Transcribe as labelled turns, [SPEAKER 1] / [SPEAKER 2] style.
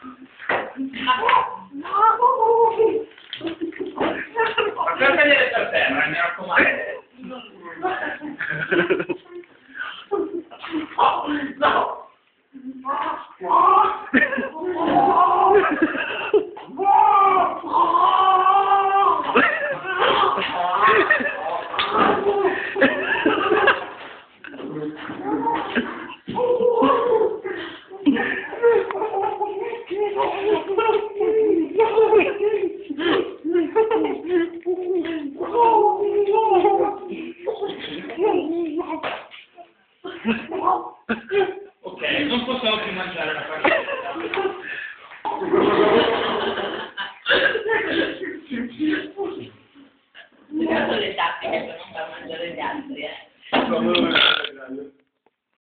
[SPEAKER 1] Ha ha
[SPEAKER 2] ha! ok,
[SPEAKER 1] non posso più mangiare la paghetta.
[SPEAKER 2] Peccato le tappe che non fa mangiare gli altri, eh.